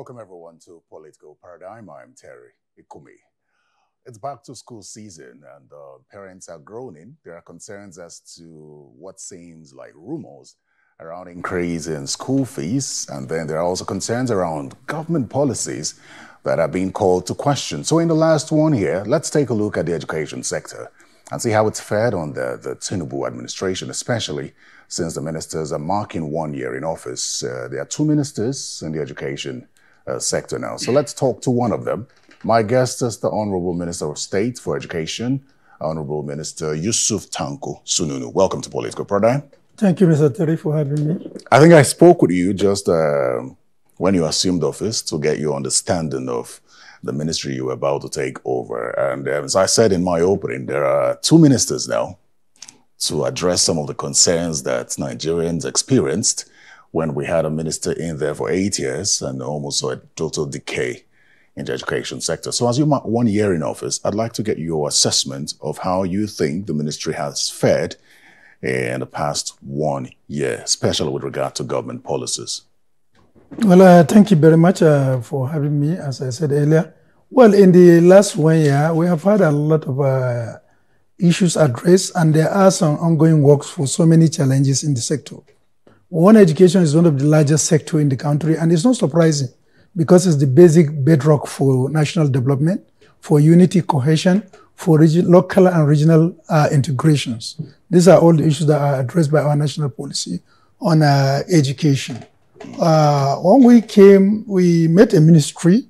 Welcome everyone to Political Paradigm. I'm Terry Ikumi. It's back to school season and uh, parents are groaning. There are concerns as to what seems like rumors around increase in school fees. And then there are also concerns around government policies that are being called to question. So in the last one here, let's take a look at the education sector and see how it's fared on the, the Tinubu administration, especially since the ministers are marking one year in office. Uh, there are two ministers in the education uh, sector now. So let's talk to one of them. My guest is the Honorable Minister of State for Education, Honorable Minister Yusuf Tanko Sununu. Welcome to Political Paradigm. Thank you, Mr. Terry, for having me. I think I spoke with you just uh, when you assumed office to get your understanding of the ministry you were about to take over. And um, as I said in my opening, there are two ministers now to address some of the concerns that Nigerians experienced when we had a minister in there for eight years and almost saw a total decay in the education sector. So as you mark one year in office, I'd like to get your assessment of how you think the ministry has fared in the past one year, especially with regard to government policies. Well, uh, thank you very much uh, for having me, as I said earlier. Well, in the last one year, we have had a lot of uh, issues addressed, and there are some ongoing works for so many challenges in the sector. One, education is one of the largest sector in the country, and it's not surprising because it's the basic bedrock for national development, for unity, cohesion, for local and regional uh, integrations. These are all the issues that are addressed by our national policy on uh, education. Uh, when we came, we met a ministry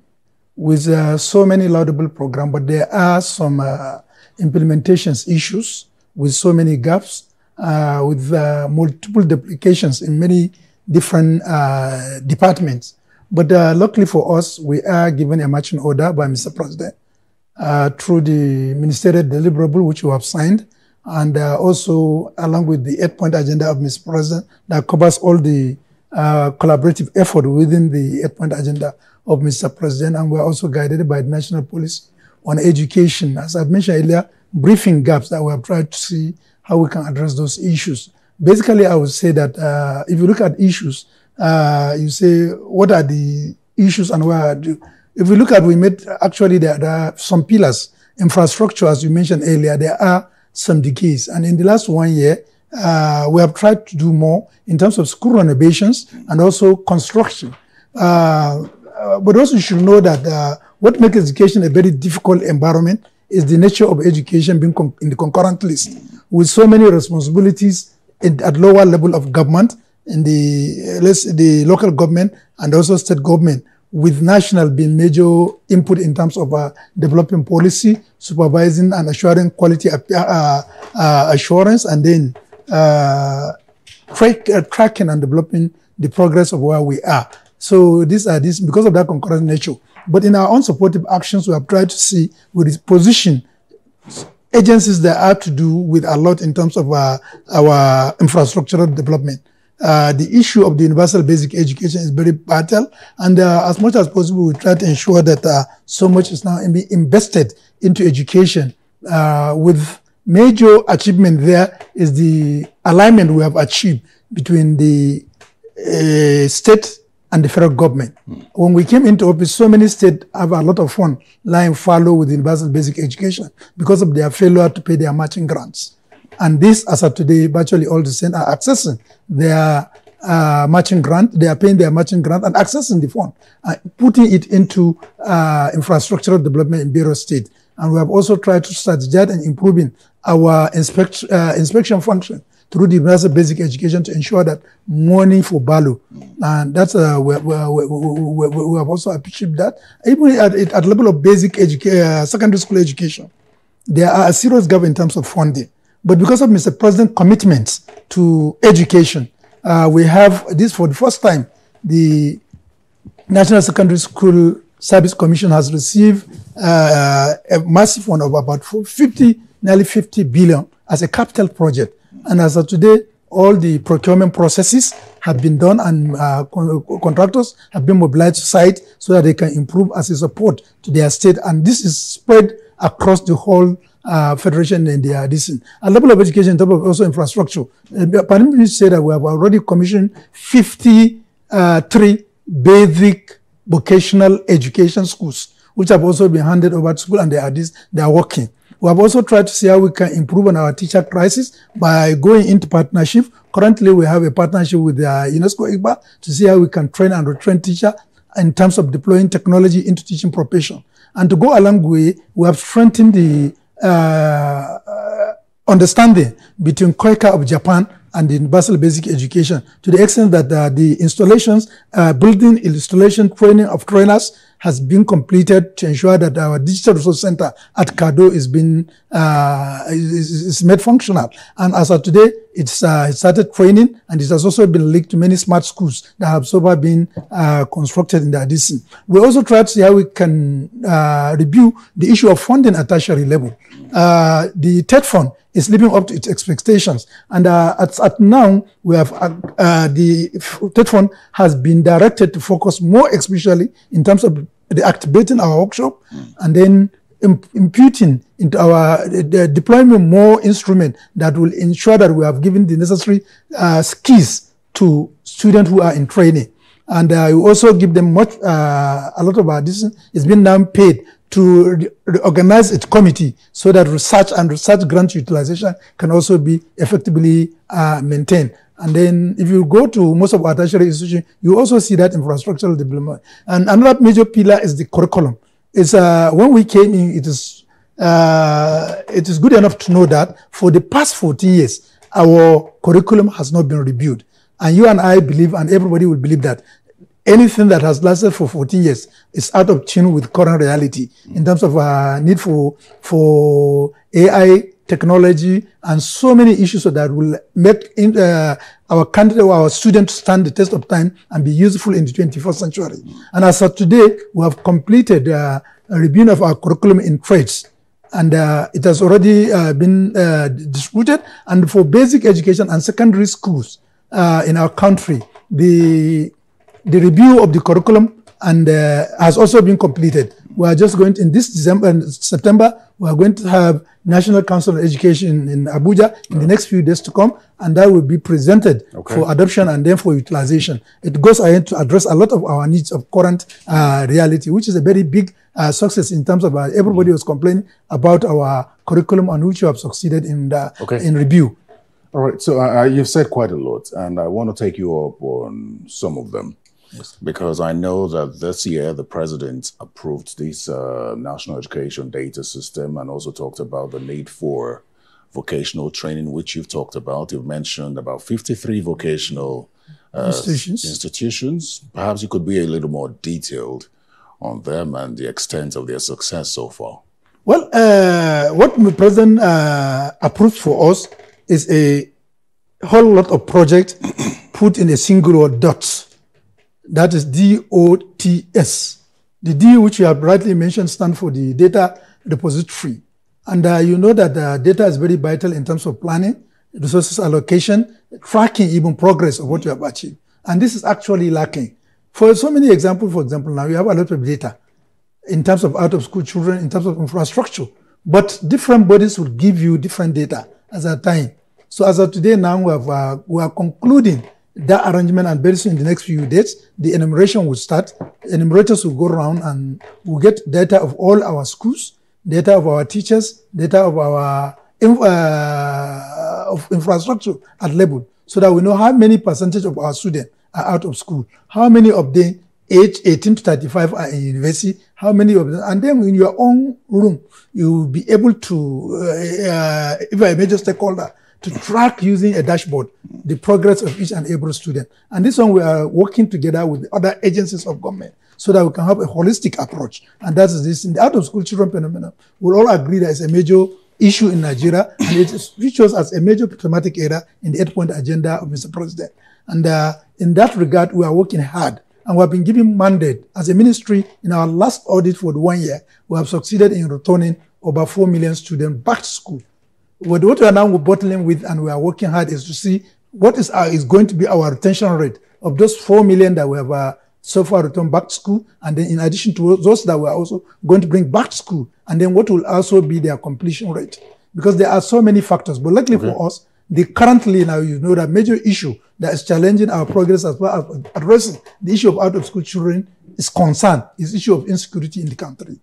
with uh, so many laudable programs, but there are some uh, implementations issues with so many gaps, uh, with uh, multiple duplications in many different uh, departments. But luckily for us, we are given a marching order by Mr. President through the ministerial deliverable, which we have signed, and also along with the eight-point agenda of Mr. President that covers all the uh, collaborative effort within the eight-point agenda of Mr. President, and we're also guided by the national policy on education. As I've mentioned earlier, briefing gaps that we have tried to see how we can address those issues. Basically, I would say that uh, if you look at issues, uh, you say, what are the issues and where do, if we look at, we made, actually there, there are some pillars. Infrastructure, as you mentioned earlier, there are some decays. And in the last one year, uh, we have tried to do more in terms of school renovations and also construction. Uh, uh, but also you should know that uh, what makes education a very difficult environment is the nature of education being in the concurrent list with so many responsibilities in, at lower level of government in the uh, the local government and also state government with national being major input in terms of uh, developing policy, supervising and assuring quality uh, uh, assurance, and then uh, track, uh, tracking and developing the progress of where we are. So these are this because of that concurrent nature. But in our own supportive actions, we have tried to see with position agencies that have to do with a lot in terms of uh, our infrastructural development. Uh, the issue of the universal basic education is very vital, and uh, as much as possible, we try to ensure that uh, so much is now invested into education uh, with major achievement there is the alignment we have achieved between the uh, state and the federal government. Mm. When we came into office, so many states have a lot of fun lying fallow with universal basic education because of their failure to pay their matching grants. And this, as of today, virtually all the states are accessing their uh, matching grant, they are paying their matching grant and accessing the fund, uh, putting it into uh, infrastructural development in various State. And we have also tried to strategize and improving our inspect, uh, inspection function through the universal basic education to ensure that money for value. And that's, uh, we, we, we, we, have also achieved that. Even at, at level of basic education, uh, secondary school education, there are a serious gap in terms of funding. But because of Mr. President's commitments to education, uh, we have this for the first time, the National Secondary School Service Commission has received uh, a massive one of about 50 nearly 50 billion as a capital project. And as of today, all the procurement processes have been done and uh, con contractors have been mobilized to site so that they can improve as a support to their state. And this is spread across the whole uh, federation and their this a level of education terms of also infrastructure. Uh, Parliament say that we have already commissioned 53 uh, basic vocational education schools, which have also been handed over to school and they are this, they are working. We have also tried to see how we can improve on our teacher crisis by going into partnership. Currently, we have a partnership with the UNESCO IICBA to see how we can train and retrain teachers in terms of deploying technology into teaching profession. And to go along with, we have strengthened the uh, uh, understanding between KOICA of Japan and the Universal Basic Education to the extent that uh, the installations, uh, building installation training of trainers has been completed to ensure that our digital resource center at Kado is being uh, is, is, made functional. And as of today, it's uh, started training, and it has also been linked to many smart schools that have so far been uh, constructed in the addition. We also tried to see how we can uh, review the issue of funding at tertiary level. Uh, the TET Fund is living up to its expectations. And uh, at, at, now, we have uh, uh, the TET Fund has been directed to focus more especially in terms of the activating our workshop mm. and then imputing into our the deployment more instrument that will ensure that we have given the necessary uh, skills to students who are in training. And uh, we also give them much, uh, a lot of our, this is being now paid to organize its committee so that research and research grant utilization can also be effectively uh, maintained. And then if you go to most of our tertiary institutions, you also see that infrastructural development. And another major pillar is the curriculum. It's, uh, when we came in, it is, uh, it is good enough to know that for the past 40 years, our curriculum has not been reviewed. And you and I believe, and everybody will believe that anything that has lasted for 40 years is out of tune with current reality in terms of uh, need for for AI technology and so many issues that will make in, uh, our or our students stand the test of time and be useful in the 21st century. And as of today, we have completed uh, a review of our curriculum in trades. And uh, it has already uh, been uh, distributed. And for basic education and secondary schools uh, in our country, the the review of the curriculum and has also been completed. We are just going to, in this December and September, we are going to have National Council of Education in Abuja in the next few days to come, and that will be presented okay. for adoption and then for utilization. It goes ahead to address a lot of our needs of current uh, reality, which is a very big uh, success in terms of uh, everybody was complaining about our curriculum on which we have succeeded in the, okay. in review. All right, so uh, you've said quite a lot, and I want to take you up on some of them. Because I know that this year the president approved this uh, national education data system and also talked about the need for vocational training, which you've talked about. You've mentioned about 53 vocational uh, institutions. institutions. Perhaps you could be a little more detailed on them and the extent of their success so far. Well, uh, what the president uh, approved for us is a whole lot of projects put in a single word dots that is DOTS. The D, which you have rightly mentioned, stands for the data repository. And uh, you know that uh, data is very vital in terms of planning, resources allocation, tracking even progress of what you have achieved. And this is actually lacking. For so many examples, for example, now you have a lot of data in terms of out of school children, in terms of infrastructure, but different bodies will give you different data as a time. So as of today now, we, have, uh, we are concluding that arrangement and very soon in the next few days, the enumeration will start. Enumerators will go around and we'll get data of all our schools, data of our teachers, data of our uh, of infrastructure at level, so that we know how many percentage of our students are out of school, how many of them age 18 to 35 are in university, how many of them, and then in your own room, you will be able to, uh, uh, if a major stakeholder, to track using a dashboard the progress of each and every student. And this one we are working together with other agencies of government so that we can have a holistic approach. And that is this in the out of school children phenomenon. We'll all agree that it's a major issue in Nigeria and it features as a major thematic area in the eight point agenda of Mr. President. And uh, in that regard, we are working hard and we have been given mandate as a ministry in our last audit for the one year. We have succeeded in returning over 4 million students back to school what, what we are now bottling with and we are working hard is to see what is, our, is going to be our retention rate of those 4 million that we have uh, so far returned back to school. And then in addition to those that we are also going to bring back to school. And then what will also be their completion rate. Because there are so many factors. But luckily okay. for us, the currently now you know that major issue that is challenging our progress as well as addressing the issue of out of school children is concerned is issue of insecurity in the country.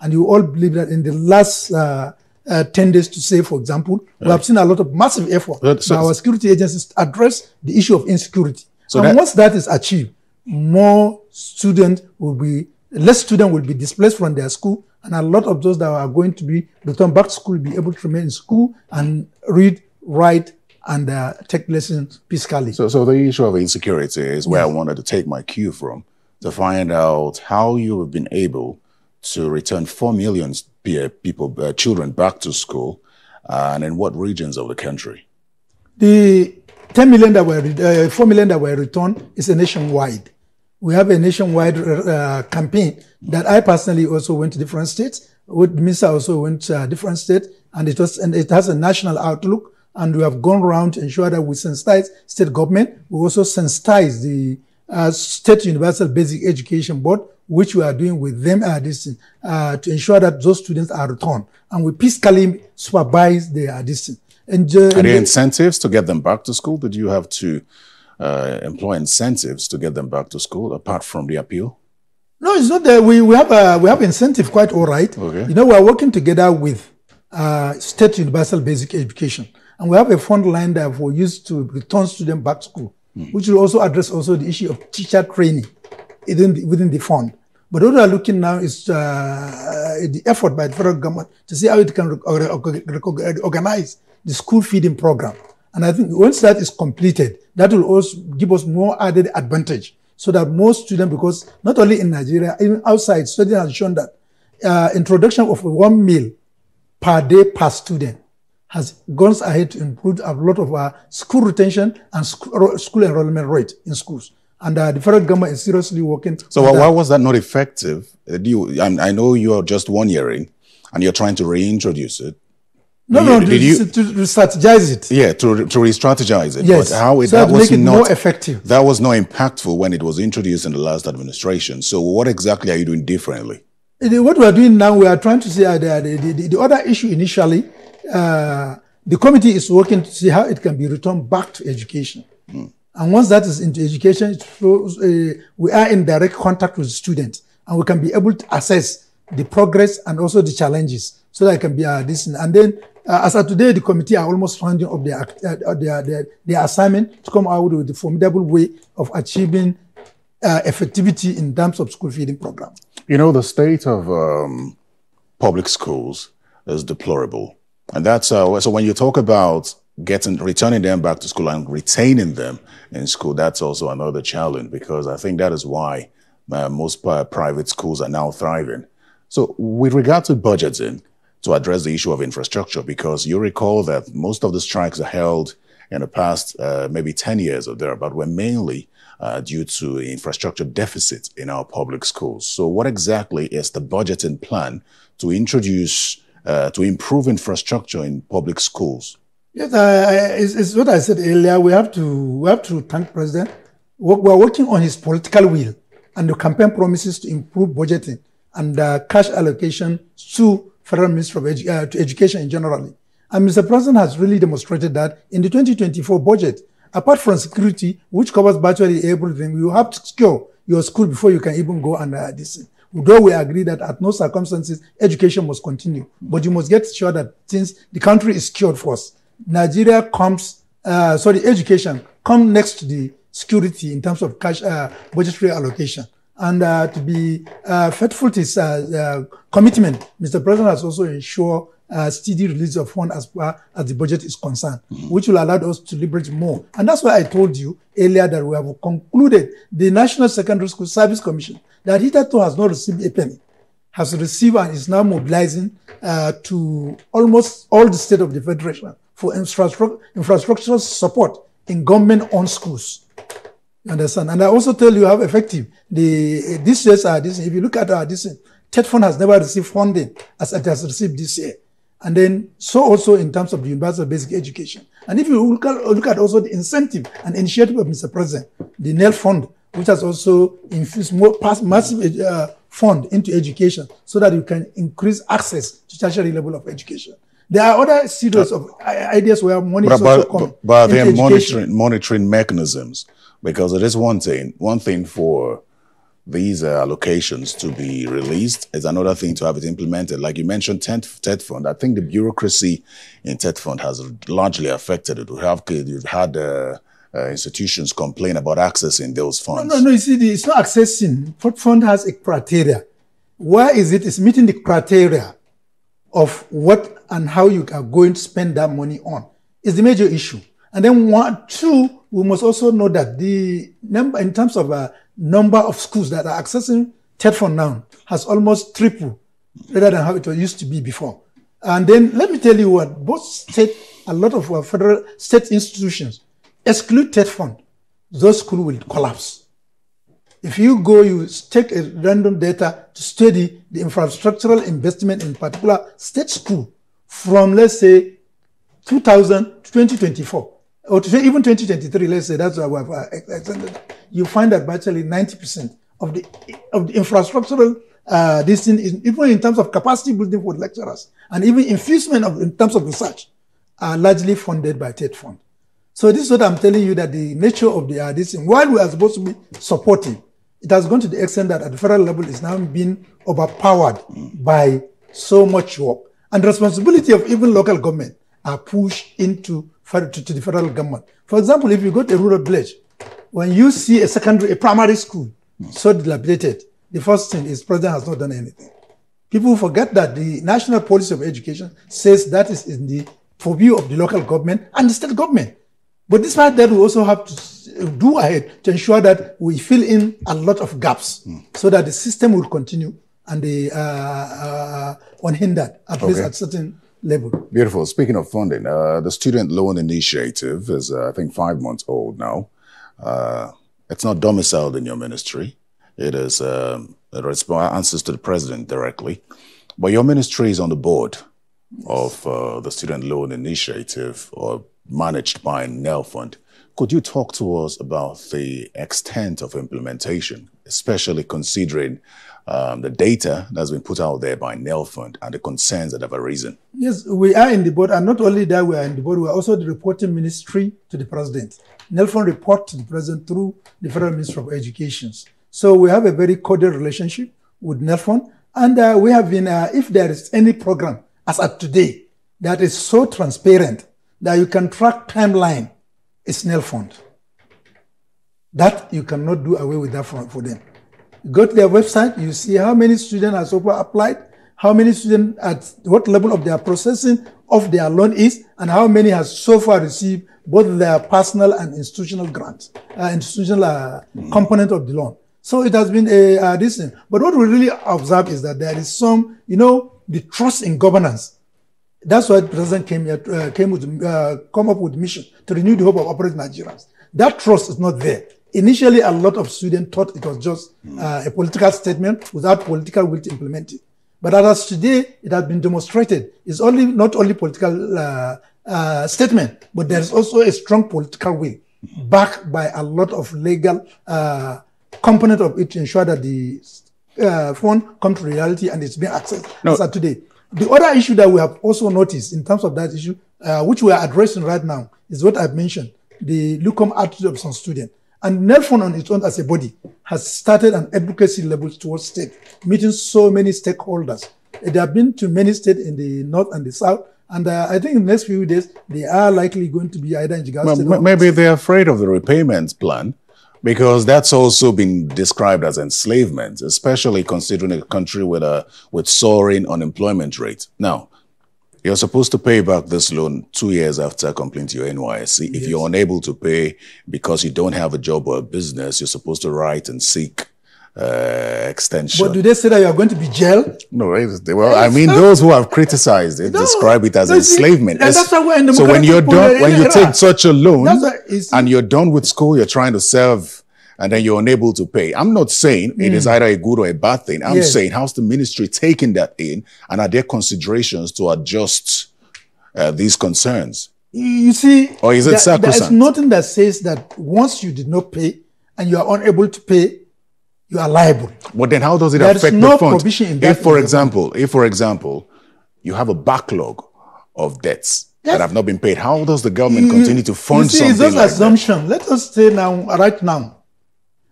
And you all believe that in the last uh, uh, 10 days to say, for example, we have seen a lot of massive effort so, our security agencies address the issue of insecurity. So and that, once that is achieved, more students will be, less students will be displaced from their school, and a lot of those that are going to be returned back to school will be able to remain in school and read, write, and uh, take lessons peacefully. So, so the issue of insecurity is where yes. I wanted to take my cue from to find out how you have been able to return 4 million people, uh, children back to school, uh, and in what regions of the country? The 10 million that were, uh, 4 million that were returned is a nationwide. We have a nationwide uh, campaign that I personally also went to different states. With Misa also went to different states, and it was and it has a national outlook. And we have gone around to ensure that we sensitize state government. We also sensitize the uh, State Universal Basic Education Board, which we are doing with them uh, this, uh, to ensure that those students are returned. And we peacefully supervise their distance. And, uh, are there incentives to get them back to school? Did you have to uh, employ incentives to get them back to school apart from the appeal? No, it's not that we, we have a, we have incentive quite all right. Okay. You know, we are working together with uh, State Universal Basic Education, and we have a fund line that we use to return students back to school mm. which will also address also the issue of teacher training within the, within the fund. But what we are looking now is uh, the effort by the federal government to see how it can organize the school feeding program. And I think once that is completed, that will also give us more added advantage so that more students, because not only in Nigeria, even outside, study has shown that uh, introduction of one meal per day per student has gone ahead to improve a lot of our school retention and school enrollment rate in schools. And uh, the federal government is seriously working. So why, was that not effective? Uh, you, I, I, know you're just one yearing and you're trying to reintroduce it. No, you, no, did to, you, to, to strategize it. Yeah, to, to re-strategize it. Yes, but how it, so that was not, more effective. That was not impactful when it was introduced in the last administration. So what exactly are you doing differently? What we are doing now, we are trying to see uh, the, the, the, the other issue initially uh, the committee is working to see how it can be returned back to education. Mm. And once that is into education, shows, uh, we are in direct contact with students and we can be able to assess the progress and also the challenges so that it can be uh, this. And then, uh, as of today, the committee are almost rounding up their, uh, their, their, their, assignment to come out with a formidable way of achieving uh, effectivity in terms of school feeding program. You know, the state of um, public schools is deplorable. And that's uh, so when you talk about getting returning them back to school and retaining them in school, that's also another challenge because I think that is why uh, most uh, private schools are now thriving. So with regard to budgeting, to address the issue of infrastructure, because you recall that most of the strikes are held in the past uh, maybe 10 years or there, but were mainly uh, due to infrastructure deficit in our public schools. So what exactly is the budgeting plan to introduce uh, to improve infrastructure in public schools? Yes, it's, it's, what I said earlier. We have to we have to thank President. We are working on his political will and the campaign promises to improve budgeting and uh, cash allocation to Federal Ministry of Edu uh, to Education in generally. And Mr. President has really demonstrated that in the 2024 budget, apart from security, which covers virtually everything, you have to secure your school before you can even go and uh, this. Though we agree that at no circumstances education must continue, but you must get sure that since the country is secured first, Nigeria comes, uh, sorry, education come next to the security in terms of cash uh, budgetary allocation. And uh, to be uh, faithful to his uh, uh, commitment, Mr. President has also ensured uh, steady release of funds as far as the budget is concerned, which will allow us to liberate more. And that's why I told you earlier that we have concluded the National Secondary School Service Commission that hitherto has not received a penny, has received and is now mobilizing uh, to almost all the state of the federation for infrastructure, infrastructural support in government-owned schools. You understand? And I also tell you how effective the this year's. This, if you look at our this, TET fund has never received funding as it has received this year. And then so also in terms of the universal basic education. And if you look at, look at also the incentive and initiative of Mr. President, the NELFund, which has also infused more massive uh, fund into education so that you can increase access to tertiary level of education. There are other series of ideas where money but, is also coming. But, but are monitoring, monitoring mechanisms because it is one thing, one thing for these uh, allocations to be released. It's another thing to have it implemented. Like you mentioned, TET Fund. I think the bureaucracy in TET Fund has largely affected it. We have you've had uh, uh, institutions complain about accessing those funds. No, no, no. You see, it's not accessing. Fund has a criteria. Where is it? It's meeting the criteria of what and how you are going to spend that money on. Is the major issue. And then one, two, we must also know that the number, in terms of uh, number of schools that are accessing TET Fund now has almost tripled rather than how it used to be before. And then let me tell you what, both state, a lot of federal state institutions exclude TET Fund, those schools will collapse. If you go, you take a random data to study the infrastructural investment in particular state school from, let's say, 2000 to 2024, or even 2023, let's say that's what have extended you find that virtually 90% of the of the infrastructural uh, this thing is even in terms of capacity building for lecturers and even infusement of in terms of research are largely funded by TET Fund. So this is what I'm telling you that the nature of the uh, this thing, while we are supposed to be supportive, it has gone to the extent that at the federal level is now being overpowered by so much work. And responsibility of even local government are pushed into to, to the federal government. For example, if you go to a rural village, when you see a secondary, a primary school so dilapidated, the first thing is president has not done anything. People forget that the national policy of education says that is in the purview of the local government and the state government. But despite that, we also have to do ahead to ensure that we fill in a lot of gaps mm. so that the system will continue and the uh, uh, unhindered, at okay. least at certain level. Beautiful. Speaking of funding, uh, the student loan initiative is, uh, I think, five months old now. Uh, it's not domiciled in your ministry. It is um, it answers to the president directly. But your ministry is on the board of uh, the Student Loan Initiative or managed by NELFund. Could you talk to us about the extent of implementation, especially considering um, the data that's been put out there by NELFund and the concerns that have arisen? Yes, we are in the board, and not only that, we are in the board, we are also the reporting ministry to the president. NELFund report to the president through the Federal Ministry of Education. So we have a very cordial relationship with NELFund. And uh, we have been, uh, if there is any program as of today that is so transparent that you can track timeline, it's NELFund. That you cannot do away with that for, for them. You go to their website, you see how many students have so far applied, how many students at what level of their processing of their loan is, and how many has so far received both their personal and institutional grants, uh, institutional uh, mm. component of the loan. So it has been a, a this thing. But what we really observe is that there is some, you know, the trust in governance. That's why the president came here, uh, came with, uh, come up with mission to renew the hope of operating Nigerians. That trust is not there. Initially, a lot of students thought it was just uh, a political statement without political will to implement it. But as today, it has been demonstrated. It's only not only political uh, uh, statement, but there is also a strong political will backed by a lot of legal uh, component of it to ensure that the uh, fund come to reality and it's being accessed no. as of today. The other issue that we have also noticed in terms of that issue, uh, which we are addressing right now, is what I've mentioned, the Lucom attitude of some students. And NELFund on its own as a body has started an advocacy level towards state, meeting so many stakeholders. They have been to many states in the north and the south, and uh, I think in the next few days, they are likely going to be either in Jigawa well, Maybe they're afraid of the repayments plan because that's also been described as enslavement, especially considering a country with a with soaring unemployment rate. Now, you're supposed to pay back this loan two years after completing your NYSC. Yes. If you're unable to pay because you don't have a job or a business, you're supposed to write and seek uh, extension. But do they say that you are going to be jailed? No, well, I mean, those who have criticized it no, describe it as no, enslavement. See, that's why in so when you're done, when you take such a loan and you're done with school, you're trying to serve and then you're unable to pay. I'm not saying mm. it is mm. either a good or a bad thing. I'm yes. saying how's the ministry taking that in and are there considerations to adjust uh, these concerns? You see, or is it there, sacrosanct? There's nothing that says that once you did not pay and you are unable to pay, you are liable. But then how does it there affect no the fund? if, for example, if, for example, you have a backlog of debts yes. that have not been paid, how does the government you, continue to fund you see, something it's just like assumption. That? Let us say now, right now,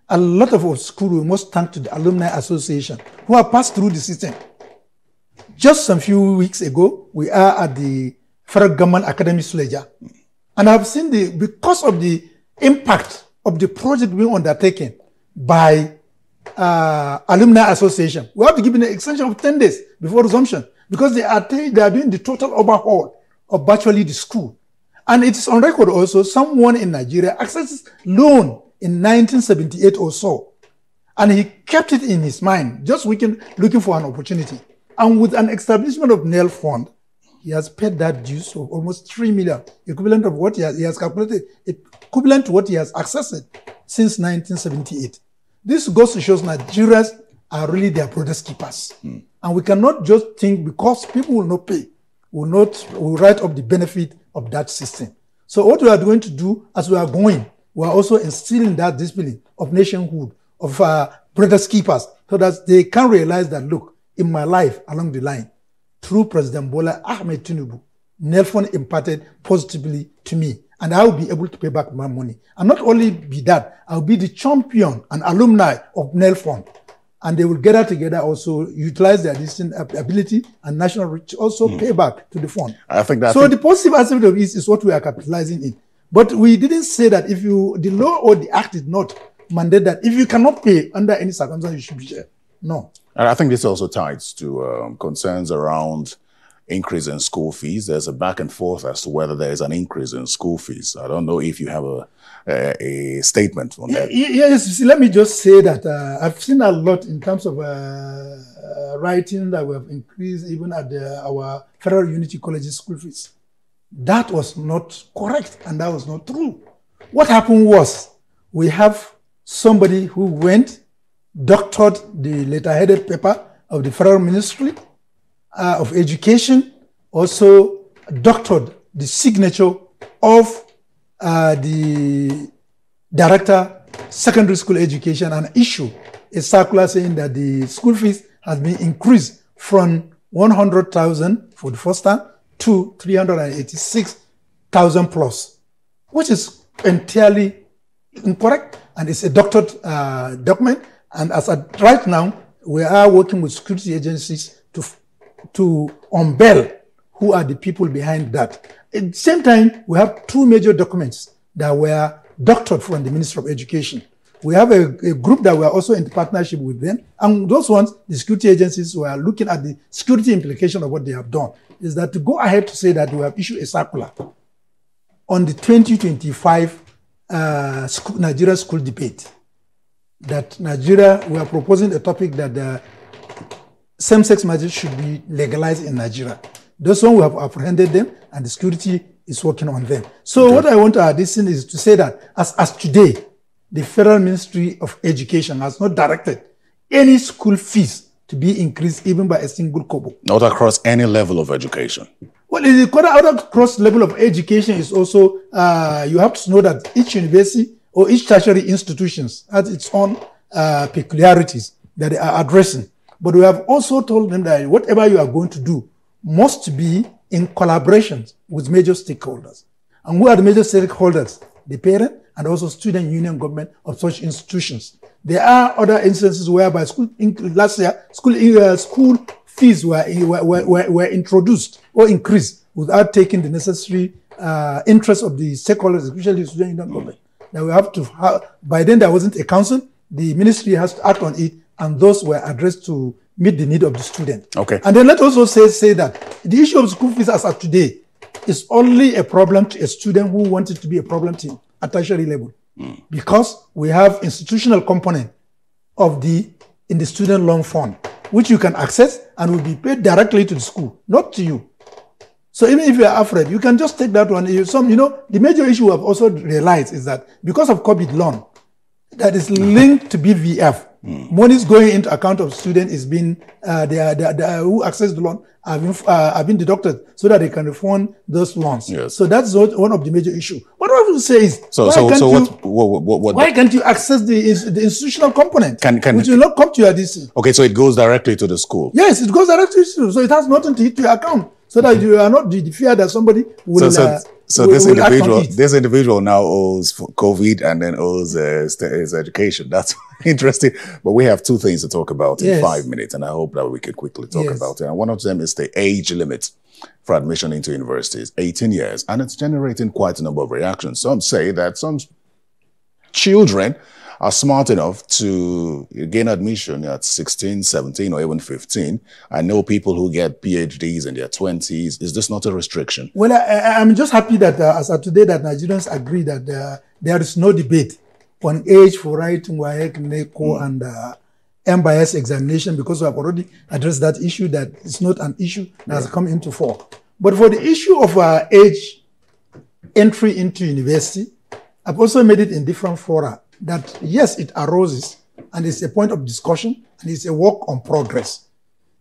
a lot of our school we must thank to the Alumni Association who have passed through the system. Just some few weeks ago, we are at the Federal Government Academy Suleja. And I've seen the, because of the impact of the project being undertaken by uh, Alumni Association, we have to give an extension of 10 days before resumption because they are, they are doing the total overhaul of virtually the school. And it is on record also, someone in Nigeria accessed loan in 1978 or so. And he kept it in his mind, just looking, looking for an opportunity. And with an establishment of NELFund, he has paid that dues of almost 3 million, equivalent of what he has, he has calculated, equivalent to what he has accessed since 1978. This goes to show Nigerians are really their brother's keepers. Mm. And we cannot just think because people will not pay, will not will write up the benefit of that system. So what we are going to do as we are going, we are also instilling that discipline of nationhood, of uh, brothers keepers, so that they can realize that, look, in my life along the line, through President Bola Ahmed Tinubu, Nelfon imparted positively to me, and I will be able to pay back my money. And not only be that, I'll be the champion and alumni of NELFund and they will gather together also utilize their distinct ability and national reach also mm. pay back to the fund. I think that. So the positive aspect of this is what we are capitalizing in. But we didn't say that if you the law or the act did not mandate that if you cannot pay under any circumstance you should be there. No. And I think this also ties to um, concerns around increase in school fees. There's a back and forth as to whether there is an increase in school fees. I don't know if you have a a, a statement on that. Yes, see, let me just say that uh, I've seen a lot in terms of uh, uh, writing that we have increased even at the, our Federal Unity College school fees. That was not correct and that was not true. What happened was we have somebody who went, doctored the letter-headed paper of the Federal Ministry uh, of Education, also doctored the signature of uh, the director secondary school education and issue a circular saying that the school fees has been increased from 100,000 for the first time to 386,000 plus, which is entirely incorrect and it's a doctored uh, document. And as at right now, we are working with security agencies to unveil who are the people behind that. At the same time, we have two major documents that were doctored from the Ministry of Education. We have a, a, group that we are also in partnership with them. And those ones, the security agencies were looking at the security implication of what they have done. Is that to go ahead to say that we have issued a circular on the 2025 uh, school, Nigeria school debate. That Nigeria, we are proposing a topic that the same-sex marriage should be legalized in Nigeria. Those one we have apprehended them and the security is working on them. So okay. what I want to add this is to say that as, as today, the Federal Ministry of Education has not directed any school fees to be increased even by a single kobo. Not across any level of education. Well, the other cross level of education is also, uh, you have to know that each university or each tertiary institutions has its own uh, peculiarities that they are addressing. But we have also told them that whatever you are going to do, must be in collaboration with major stakeholders. And who are the major stakeholders? The parent and also student union government of such institutions. There are other instances whereby school, last year, school, uh, school fees were, were, were, were, introduced or increased without taking the necessary uh, interest of the stakeholders, especially the student union government. Now we have to, by then there wasn't a council, the ministry has to act on it, and those were addressed to meet the need of the student. Okay. And then let us also say, say that the issue of school fees as of today is only a problem to a student who wanted to be a problem to at tertiary level. Mm. Because we have institutional component of the in the student loan fund, which you can access and will be paid directly to the school, not to you. So even if you are afraid, you can just take that one. You, some, you know, the major issue we have also realized is that because of COVID loan, that is linked to BVN, Mm. Money is going into account of student is being uh, they are, they are, they are, who access the loan have been, uh, have been deducted so that they can refund those loans. Yes. So that's what, one of the major issue. What I will say is so so so you, what, what, what, why can't you access the the institutional component can, can which will not come to your DC? Okay, so it goes directly to the school. Yes, it goes directly to the school, so it has nothing to hit your account, so that you are not the, the fear that somebody will. So, so, uh, So this individual, this individual now owes COVID and then owes uh, his education. That's interesting. But we have two things to talk about yes. in five minutes, and I hope that we can quickly talk yes. about it. And one of them is the age limit for admission into universities, 18 years, and it's generating quite a number of reactions. Some say that some children are smart enough to gain admission at 16, 17, or even 15. I know people who get PhDs in their 20s. Is this not a restriction? Well, I, am just happy that uh, as of today that Nigerians agree that uh, there is no debate on age for writing WAEC, NECO, mm. and uh, MBIS examination because we have already addressed that issue that it's not an issue that has come into fore. But for the issue of uh, age entry into university, I've also made it in different fora that yes, it arises and it's a point of discussion and it's a work on progress.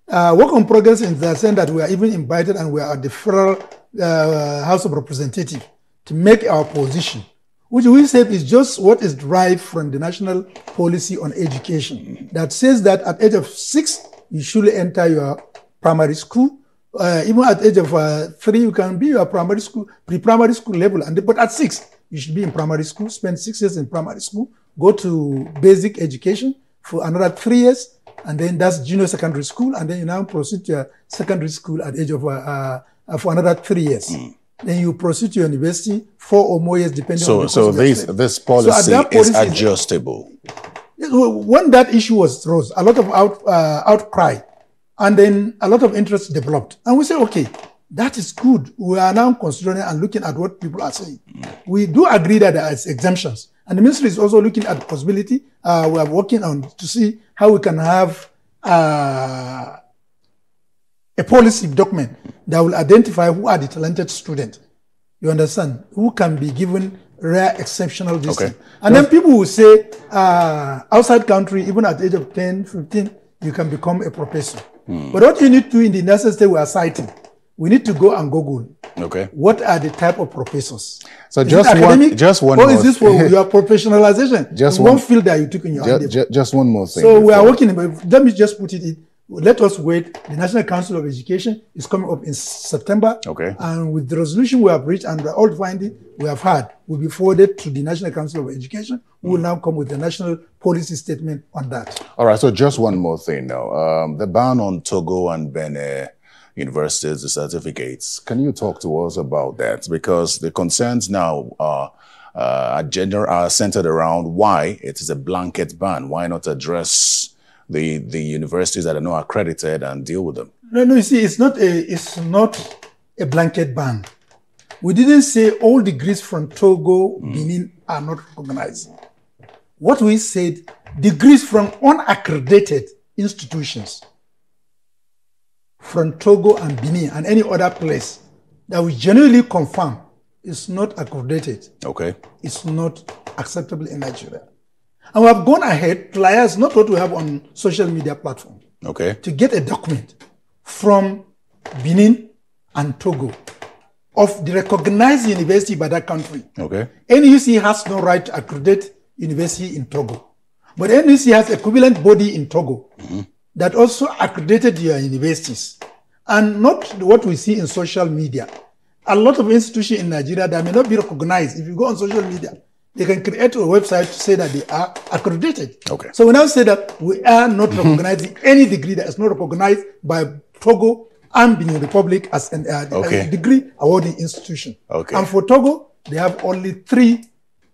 Uh, work on progress in the sense that we are even invited and we are at the Federal uh, House of Representatives to make our position, which we say is just what is derived from the national policy on education that says that at age of six, you should enter your primary school. Uh, even at age of uh, three, you can be your primary school, pre-primary school level, and but at six, you should be in primary school, spend six years in primary school, go to basic education for another three years, and then that's junior secondary school, and then you now proceed to your secondary school at age of uh, uh, for another three years. Mm. Then you proceed to university four or more years, depending so, on the So this this policy, so policy is adjustable. When that issue was rose, a lot of out, uh, outcry, and then a lot of interest developed, and we say, okay, that is good. We are now considering and looking at what people are saying. We do agree that there is exemptions. And the ministry is also looking at the possibility. Uh, we are working on to see how we can have uh, a policy document that will identify who are the talented students. You understand? Who can be given rare exceptional distance. Okay. And then people will say, uh, outside country, even at the age of 10, 15, you can become a professor. Hmm. But what you need to do in the United States, we are citing we need to go and Google. Okay. What are the type of professors? So is just one, just one. Or more. is this for your professionalization? Just one, one field that you took in your just, just, just one more thing. So we are working. Let me just put it. In, let us wait. The National Council of Education is coming up in September. Okay. And with the resolution we have reached and the old finding we have had will be forwarded to the National Council of Education. We will now come with the national policy statement on that. All right. So just one more thing now. Um, the ban on Togo and Benin universities, the certificates. Can you talk to us about that? Because the concerns now are, uh, gender are centered around why it is a blanket ban. Why not address the the universities that are not accredited and deal with them? No, no. You see, it's not a it's not a blanket ban. We didn't say all degrees from Togo, mm. Benin are not recognized. What we said, degrees from unaccredited institutions from Togo and Benin and any other place that we genuinely confirm is not accredited. Okay. It's not acceptable in Nigeria. And we have gone ahead to liaise not what we have on social media platform. Okay. To get a document from Benin and Togo of the recognized university by that country. Okay. NUC has no right to accredit university in Togo. But NUC has equivalent body in Togo. Mm-hmm that also accredited your universities and not what we see in social media. A lot of institutions in Nigeria that may not be recognized. If you go on social media, they can create a website to say that they are accredited. Okay. So we now say that we are not mm-hmm. recognizing any degree that is not recognized by Togo and Benin Republic as, an, uh, okay. a degree awarding institution. Okay. And for Togo, they have only three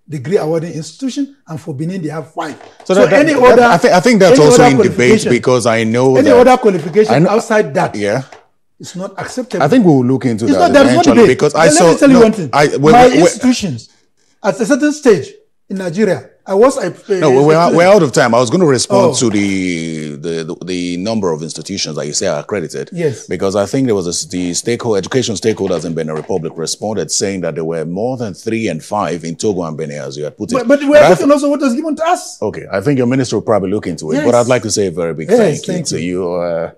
degree awarding institution, and for Benin they have five. So, so that, any that, other, I think, I think that's also in debate because I know any other qualification know, outside that, yeah, it's not acceptable. I think we'll look into it's that not, eventually because I saw. Let me tell you no, one thing. I, My institutions, at a certain stage in Nigeria, I was. I, no, we're, we're out of time. I was going to respond oh. to the, the, the number of institutions that you say are accredited. Yes. Because I think there was a, the stakeholder education stakeholders in Benin Republic responded saying that there were more than three and five in Togo and Benin, as you had put it. But, but we're looking also what was given to us. Okay, I think your minister will probably look into it. Yes. But I'd like to say a very big yes, thank, thank you, to you, uh,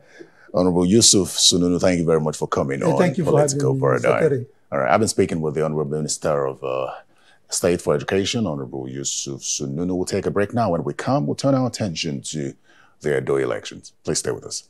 Honorable Yusuf Sununu. Thank you very much for coming on. Thank you for having me. All right, I've been speaking with the Honorable Minister of. Uh, State for Education, Honorable Yusuf Sununu. will take a break now. When we come, we'll turn our attention to the Edo elections. Please stay with us.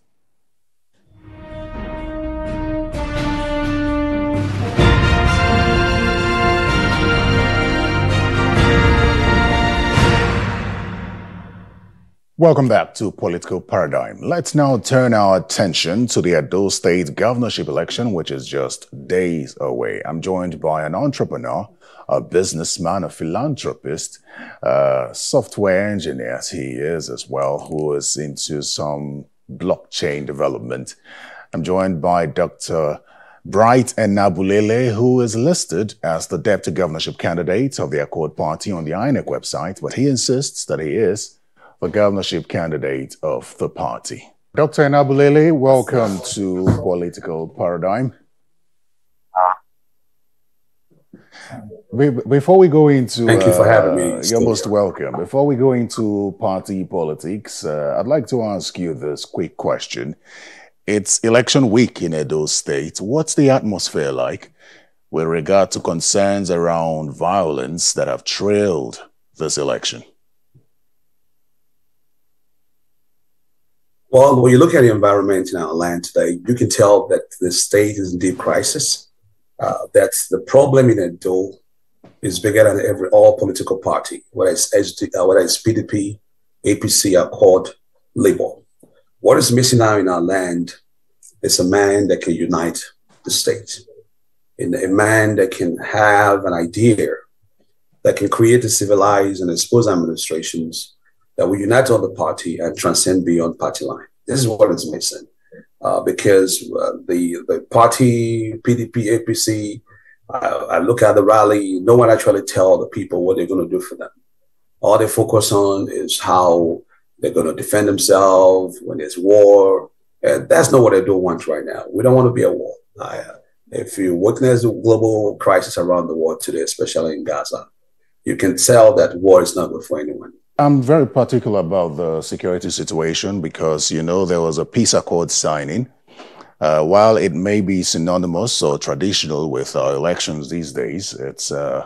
Welcome back to Political Paradigm. Let's now turn our attention to the Edo State governorship election, which is just days away. I'm joined by an entrepreneur a businessman, a philanthropist, a software engineer, as he is as well, who is into some blockchain development. I'm joined by Dr. Bright Enabulele, who is listed as the deputy governorship candidate of the Accord Party on the INEC website, but he insists that he is the governorship candidate of the party. Dr. Enabulele, welcome to Political Paradigm. Before we go into, thank you for having me. Uh, you're most welcome. Before we go into party politics, uh, I'd like to ask you this quick question. It's election week in Edo State. What's the atmosphere like with regard to concerns around violence that have trailed this election? Well, when you look at the environment in our land today, you can tell that the state is in deep crisis. Uh, that the problem in Edo is bigger than every all political party, whether it's, SD, uh, whether it's PDP, APC, Accord, Labour. What is missing now in our land is a man that can unite the state, in a man that can have an idea that can create a civilized and exposed administrations that will unite all the party and transcend beyond party line. This is what is missing. Uh, because uh, the the party PDP APC, uh, I look at the rally. No one actually tell the people what they're going to do for them. All they focus on is how they're going to defend themselves when there's war, and that's not what they do want right now. We don't want to be a war. if you witness the global crisis around the world today, especially in Gaza, you can tell that war is not good for anyone. I'm very particular about the security situation because, you know, there was a peace accord signing. Uh, while it may be synonymous or traditional with our elections these days, it's uh,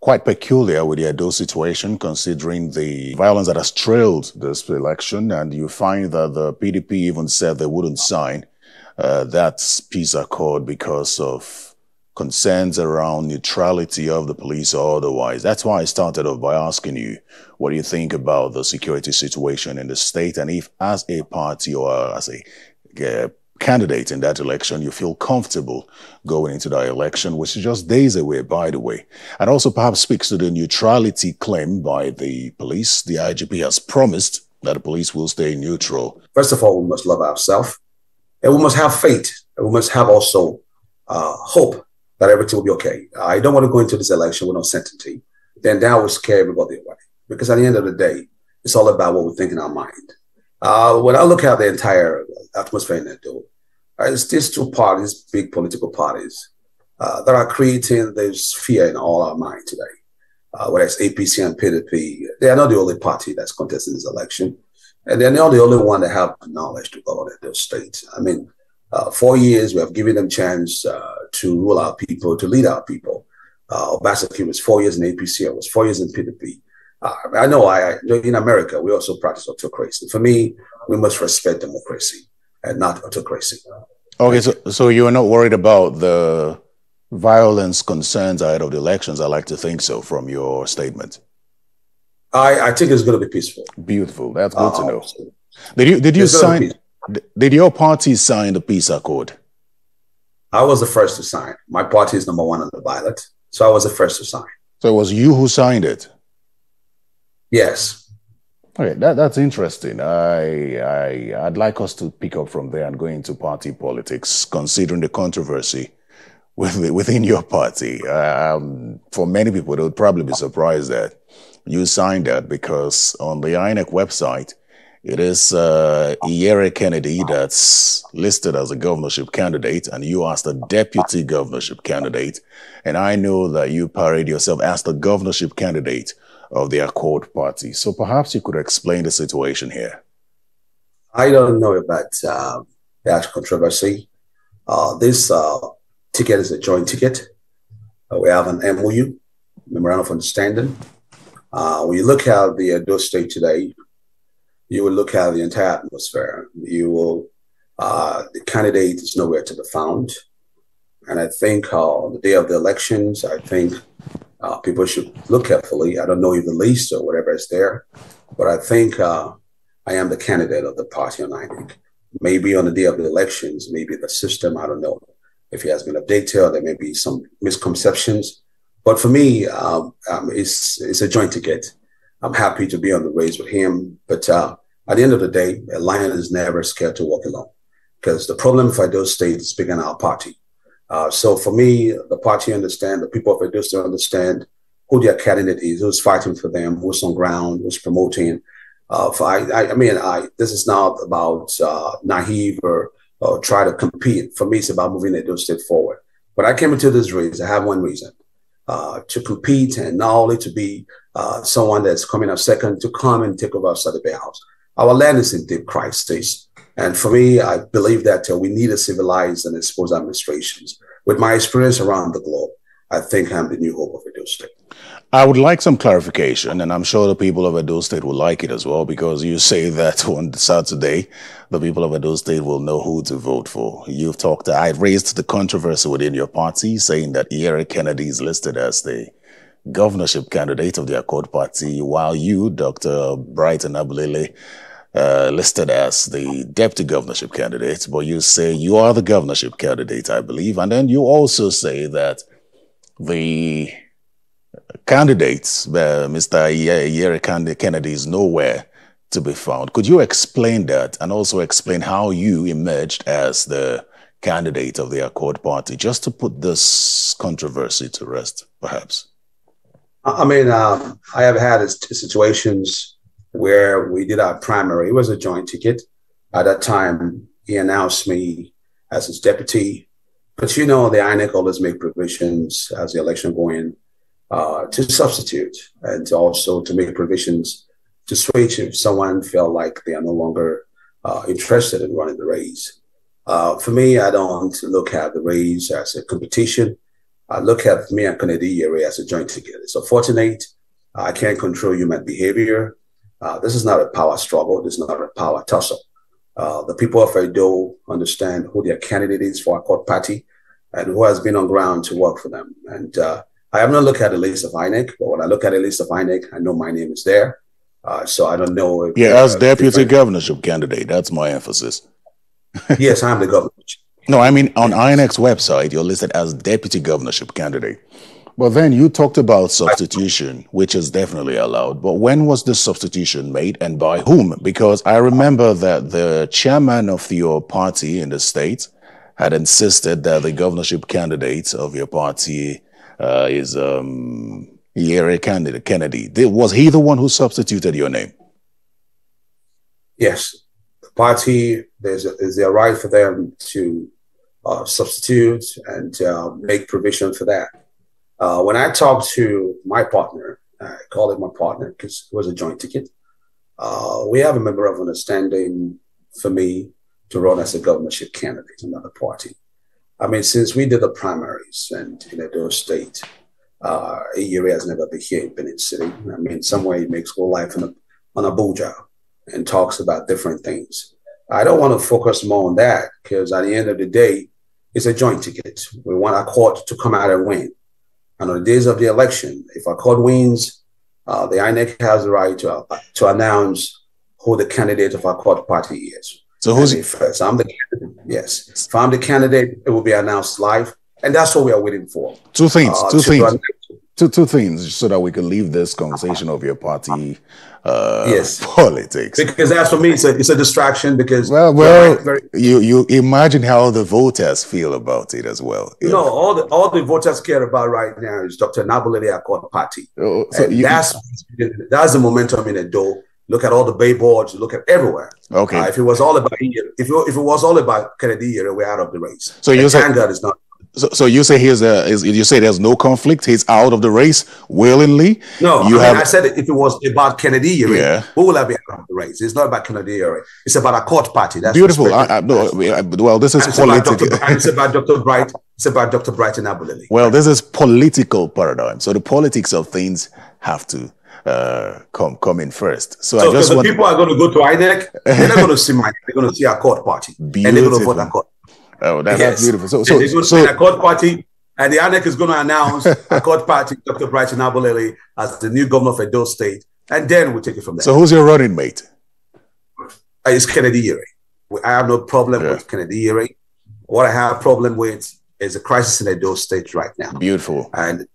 quite peculiar with the Edo situation, considering the violence that has trailed this election. And you find that the PDP even said they wouldn't sign uh, that peace accord because of concerns around neutrality of the police or otherwise. That's why I started off by asking you, what do you think about the security situation in the state? And if as a party or as a uh, candidate in that election, you feel comfortable going into that election, which is just days away, by the way. And also perhaps speaks to the neutrality claim by the police. The IGP has promised that the police will stay neutral. First of all, we must love ourselves and we must have faith and we must have also uh, hope that everything will be okay. I don't want to go into this election with no certainty. Then that will scare everybody away. Because at the end of the day, it's all about what we think in our mind. Uh, when I look at the entire atmosphere in Edo, uh, it's these two parties, big political parties, uh, that are creating this fear in all our mind today. Uh, whether it's APC and PDP, they are not the only party that's contesting this election. And they're not the only one that have knowledge to govern those states. I mean, uh, four years, we have given them chance uh, to rule our people, to lead our people. Uh, Obaseki was four years in APC, I was four years in PDP. Uh, I know I, in America, we also practice autocracy. For me, we must respect democracy and not autocracy. Okay, so, so you are not worried about the violence concerns ahead of the elections? I like to think so from your statement. I, I think it's going to be peaceful. Beautiful. That's good to uh, know. Did you did you sign did your party sign the peace accord? I was the first to sign. My party is number one on the ballot. So I was the first to sign. So it was you who signed it? Yes. Okay, that, that's interesting. I, I, I'd like us to pick up from there and go into party politics, considering the controversy within your party. Um, for many people, they would probably be surprised that you signed that because on the INEC website, it is uh, Kennedy that's listed as a governorship candidate, and you as the deputy governorship candidate. And I know that you parade yourself as the governorship candidate of the Accord Party. So perhaps you could explain the situation here. I don't know about uh, that controversy. Uh, this uh, ticket is a joint ticket. Uh, we have an MOU, Memorandum of Understanding. Uh, when you look at the Edo State today, you will look at the entire atmosphere. You will, uh, the candidate is nowhere to be found. And I think uh, on the day of the elections, I think uh, people should look carefully. I don't know if the list or whatever is there, but I think uh, I am the candidate of the party on INEC. Maybe on the day of the elections, maybe the system, I don't know if it has been updated, or there may be some misconceptions. But for me, um, um, it's, it's a joint ticket. I'm happy to be on the race with him. But uh, at the end of the day, a lion is never scared to walk alone because the problem for those states is bigger than our party. Uh, so for me, the party understand, the people of Edo State understand who their candidate is, who's fighting for them, who's on ground, who's promoting. Uh, for I, I, I, mean, I, this is not about uh, naive or, or try to compete. For me, it's about moving Edo State forward. But I came into this race, I have one reason. Uh, to compete and not only to be uh, someone that's coming up second, to come and take over Osadebey House. Our land is in deep crisis. And for me, I believe that uh, we need a civilized and exposed administrations. With my experience around the globe, I think I'm the new hope of Edo State. I would like some clarification, and I'm sure the people of Edo State will like it as well, because you say that on Saturday, the people of Edo State will know who to vote for. You've talked, I raised the controversy within your party, saying that Iyere Kennedy is listed as the governorship candidate of the Accord Party, while you, Dr. Bright Enabulele, uh, listed as the deputy governorship candidate, but you say you are the governorship candidate, I believe. And then you also say that the candidates, uh, Mr. Iyere Kennedy, is nowhere to be found. Could you explain that and also explain how you emerged as the candidate of the Accord Party, just to put this controversy to rest, perhaps? I mean, um, I have had situations where we did our primary. It was a joint ticket. At that time, he announced me as his deputy. But you know, the INEC always make provisions as the election going uh, to substitute and also to make provisions to switch if someone felt like they are no longer uh, interested in running the race. Uh, for me, I don't look at the race as a competition. I look at me and Kennedy Iyere as a joint ticket. It's unfortunate. I can't control human behavior. Uh, this is not a power struggle. This is not a power tussle. Uh, the people of Edo understand who their candidate is for Accord Party and who has been on ground to work for them. And uh, I have not looked at the list of INEC, but when I look at the list of INEC, I know my name is there. Uh, so I don't know. If, yeah, as deputy governorship candidate, that's my emphasis. yes, I'm the governor. No, I mean on INEC's website, you're listed as deputy governorship candidate. But then you talked about substitution, which is definitely allowed. But when was this substitution made and by whom? Because I remember that the chairman of your party in the state had insisted that the governorship candidate of your party uh, is um, Iyere Kennedy. Was he the one who substituted your name? Yes. The party, there's a, there's a right for them to uh, substitute and uh, make provision for that. Uh, when I talked to my partner, I call him my partner because it was a joint ticket. Uh, we have a member of understanding for me to run as a governorship candidate, another party. I mean, since we did the primaries and in Edo State, uh, Iyere has never been here in Benin City. I mean, somewhere he makes whole life on, a, on Abuja and talks about different things. I don't want to focus more on that because at the end of the day, it's a joint ticket. We want Accord to come out and win. And on the days of the election, if Accord wins, uh, the INEC has the right to, uh, to announce who the candidate of Accord party is. So who's it first? I'm the candidate. Yes. If I'm the candidate, it will be announced live. And that's what we are waiting for. Two things. Uh, two things. Two, two things so that we can leave this conversation of your party uh, yes. politics. Because that's for me, it's a, it's a distraction because well, well, very, you you imagine how the voters feel about it as well. You know, all the all the voters care about right now is Dr. Enabulele Accord Party. Oh, so you, that's that's the momentum in the door. Look at all the billboards. Look at everywhere. Okay. Uh, if it was all about if it, if it was all about Kennedy, we're out of the race. So you say is not so, so you say he's a, is, you say there's no conflict. He's out of the race willingly. No, you I, have, mean, I said if it was about Kennedy, yeah. who will have been out of the race? It's not about Kennedy. It's about Accord party. That's beautiful. I, I, no, well, this is political. It's about Dr. Bright. It's about Dr. Bright Enabulele. Well, this is political paradigm. So the politics of things have to uh, come come in first. So, so I just want people are going to go to INEC. They're not going to see my. They're going to see Accord party, beautiful. and they're going to vote Accord. Oh, that, yes. that's beautiful. So, so, so, so Accord party, and the INEC is going to announce Accord party, Dr. Bright Enabulele, as the new governor of Edo State, and then we'll take it from there. So, who's your running mate? is Kennedy Iyere. I have no problem yeah. with Kennedy Iyere. What I have a problem with is a crisis in Edo State right now. Beautiful. And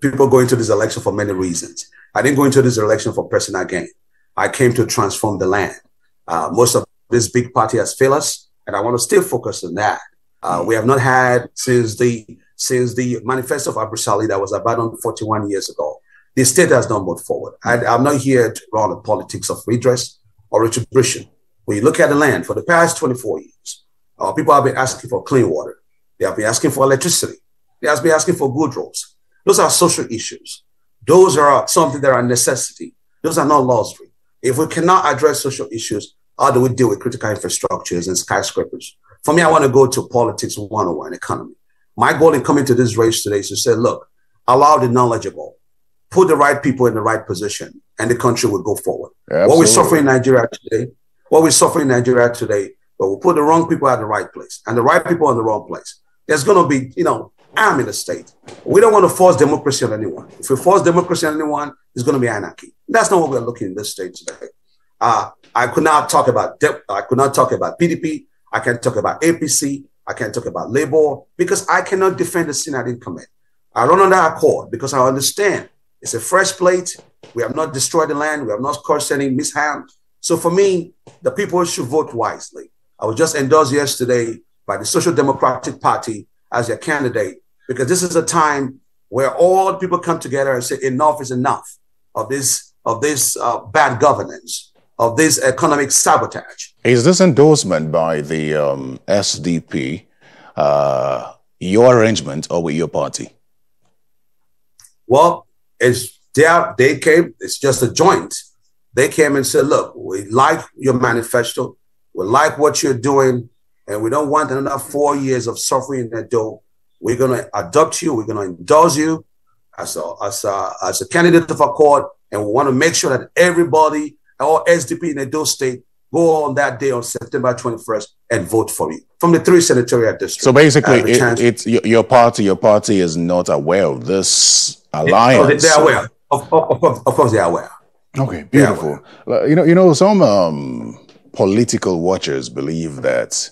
people go into this election for many reasons. I didn't go into this election for personal gain. I came to transform the land. Uh, most of this big party has failed us, and I want to still focus on that. Uh, we have not had since the since the manifesto of Ambrose Alli that was abandoned 41 years ago. The state has not moved forward. I, I'm not here to run the politics of redress or retribution. When you look at the land for the past 24 years, uh, people have been asking for clean water. They have been asking for electricity. They have been asking for good roads. Those are social issues. Those are something that are necessity. Those are not luxury. If we cannot address social issues, how do we deal with critical infrastructures and skyscrapers? For me, I want to go to politics 101, economy. My goal in coming to this race today is to say, look, allow the knowledgeable, put the right people in the right position, and the country will go forward. Absolutely. What we suffer in Nigeria today, what we suffer in Nigeria today, but we put the wrong people at the right place and the right people in the wrong place. There's going to be, you know, I'm in the state. We don't want to force democracy on anyone. If we force democracy on anyone, it's going to be anarchy. That's not what we're looking in this state today. Uh, I could not talk about de- I could not talk about PDP. I can't talk about APC. I can't talk about labor because I cannot defend the sin I didn't commit. I run on that accord because I understand it's a fresh plate. We have not destroyed the land. We have not caused any mishap. So for me, the people should vote wisely. I was just endorsed yesterday by the Social Democratic Party as their candidate because this is a time where all people come together and say enough is enough of this of this uh, bad governance of this economic sabotage. Is this endorsement by the um, SDP uh, your arrangement or with your party? Well, it's there. They came. It's just a joint. They came and said, "Look, we like your manifesto. We like what you're doing, and we don't want another four years of suffering in that door. We're going to adopt you. We're going to endorse you as a, as a, as a candidate of accord, and we want to make sure that everybody, all SDP in Edo State, go on that day on September 21st and vote for me from the three senatorial districts. So basically, it, it's your party. Your party is not aware of this alliance. they're aware. Of, of, of, of, course, they're aware. Okay, beautiful. Aware. You know, you know, some um, political watchers believe that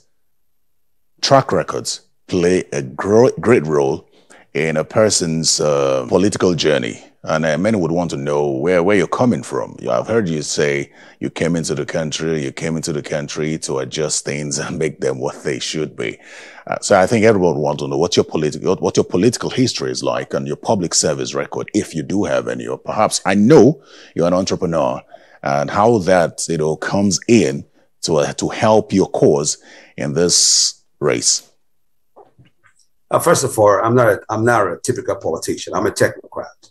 track records play a great role in a person's uh, political journey. And uh, many would want to know where, where you're coming from. I've heard you say you came into the country, you came into the country to adjust things and make them what they should be. Uh, so I think everyone would want to know what your political, what your political history is like and your public service record, if you do have any, or perhaps I know you're an entrepreneur and how that, you know, comes in to, uh, to help your cause in this race. Uh, first of all, I'm not a, I'm not a typical politician. I'm a technocrat.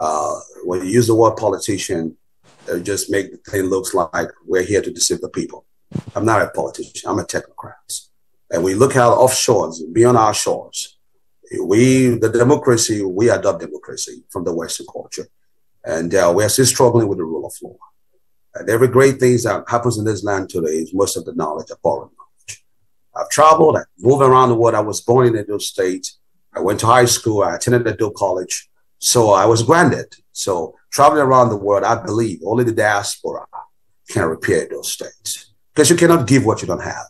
Uh, when you use the word politician, it just make the thing looks like we're here to deceive the people. I'm not a politician. I'm a technocrat. And we look at offshores, beyond our shores. We, the democracy, we adopt democracy from the Western culture. And uh, we are still struggling with the rule of law. And every great thing that happens in this land today is most of the knowledge of foreign knowledge. I've traveled, I've moved around the world. I was born in Edo State. I went to high school. I attended Edo College. So I was granted. So traveling around the world, I believe only the diaspora can repair those states because you cannot give what you don't have.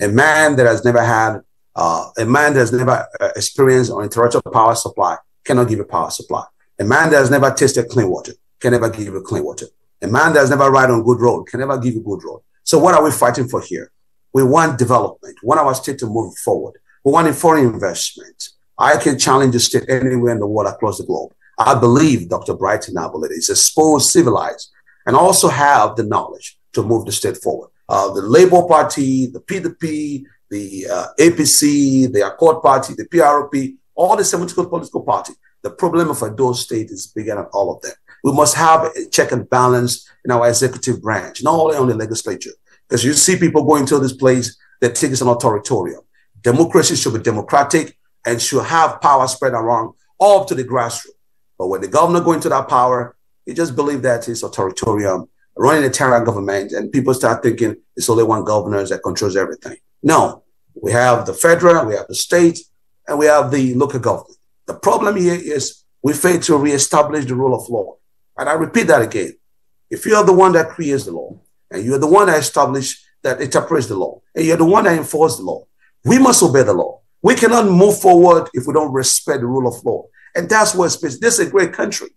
A man that has never had, uh, a man that has never uh, experienced uninterrupted power supply cannot give a power supply. A man that has never tasted clean water can never give you clean water. A man that has never ride on good road can never give you good road. So what are we fighting for here? We want development. We want our state to move forward. We want foreign investment. I can challenge the state anywhere in the world across the globe. I believe Dr. Bright Enabulele is exposed, civilized, and also have the knowledge to move the state forward. Uh, the Labour Party, the PDP, the uh, APC, the Accord Party, the PRP, all the 72 political parties. The problem of a Edo State is bigger than all of them. We must have a check and balance in our executive branch, not only on the legislature. Because you see people going to this place that think it's an authoritarian. Democracy should be democratic and should have power spread around all up to the grassroots. But when the governor go into that power, he just believe that it's authoritarian, running a terror government, and people start thinking it's only one governor that controls everything. No, we have the federal, we have the state, and we have the local government. The problem here is we fail to reestablish the rule of law. And I repeat that again. If you are the one that creates the law, and you're the one that established that interprets the law, and you're the one that enforces the law. We must obey the law. We cannot move forward if we don't respect the rule of law. And that's what this is a great country.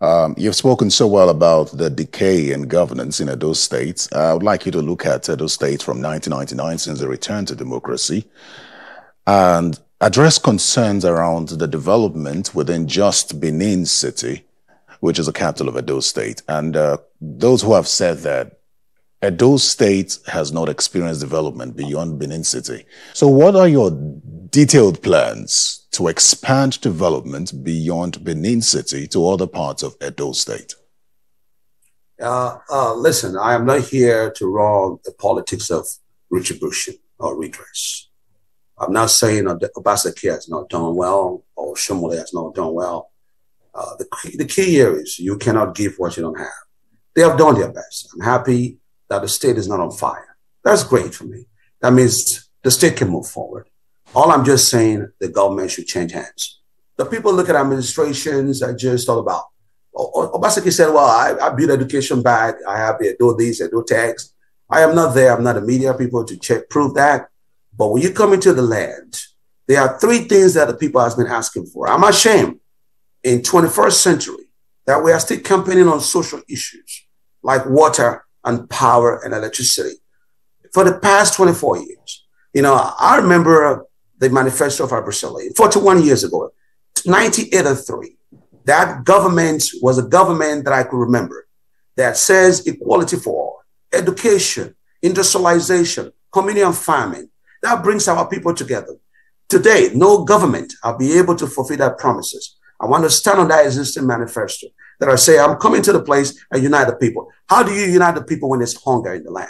Um, you've spoken so well about the decay in governance in Edo states. I would like you to look at Edo states from 1999 since the return to democracy and address concerns around the development within just Benin City, which is the capital of Edo State. And uh, those who have said that Edo State has not experienced development beyond Benin City. So what are your detailed plans to expand development beyond Benin City to other parts of Edo State? Uh, uh, listen, I am not here to run the politics of retribution or redress. I'm not saying that Obaseki has not done well or Oshiomhole has not done well. Uh, the, the key here is you cannot give what you don't have. They have done their best. I'm happy that the state is not on fire. That's great for me. That means the state can move forward. All I'm just saying, the government should change hands. The people look at administrations are just all about. Oh, oh, Obaseki said, well, I, I build education back. I have to do this, I do tax. I am not there. I'm not a media people to check, prove that. But when you come into the land, there are three things that the people has been asking for. I'm ashamed in 21st century that we are still campaigning on social issues like water, and power and electricity for the past 24 years. You know, I remember the manifesto of our Arbor 41 years ago, 1983. That government was a government that I could remember that says equality for all, education, industrialization, community farming. That brings our people together. Today, no government will be able to fulfill that promises. I want to stand on that existing manifesto that I say, I'm coming to the place and unite the people. How do you unite the people when there's hunger in the land?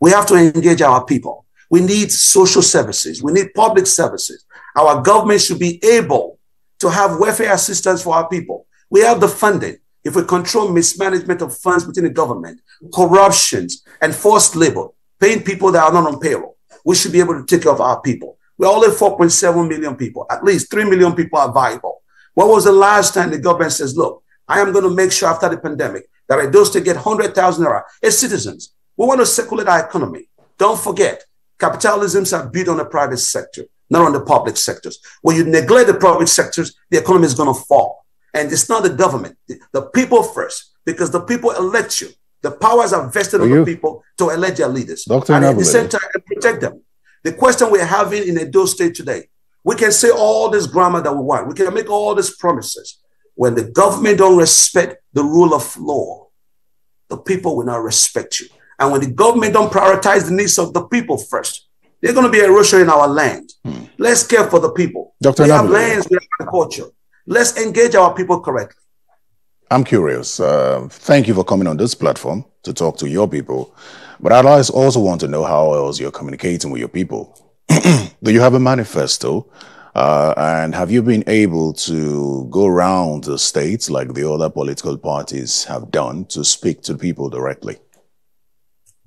We have to engage our people. We need social services. We need public services. Our government should be able to have welfare assistance for our people. We have the funding. If we control mismanagement of funds within the government, corruptions, and forced labor, paying people that are not on payroll, we should be able to take care of our people. We're only 4.7 million people. At least 3 million people are viable. When was the last time the government says, look, I am going to make sure after the pandemic that I do to get 100,000 naira as citizens. We want to circulate our economy. Don't forget, capitalisms are built on the private sector, not on the public sectors. When you neglect the private sectors, the economy is going to fall. And it's not the government, the people first, because the people elect you. The powers are vested on the people to elect their leaders. Dr. And at the same time, protect them. The question we're having in Edo State today, we can say all this grammar that we want. We can make all these promises when the government don't respect the rule of law, the people will not respect you. And when the government don't prioritize the needs of the people first, they're going to be erosion in our land. Hmm. Let's care for the people. Dr. We have lands, we have culture. Let's engage our people correctly. I'm curious. Uh, thank you for coming on this platform to talk to your people. But I'd also want to know how else you're communicating with your people. Do you have a manifesto uh, and have you been able to go around the states like the other political parties have done to speak to people directly?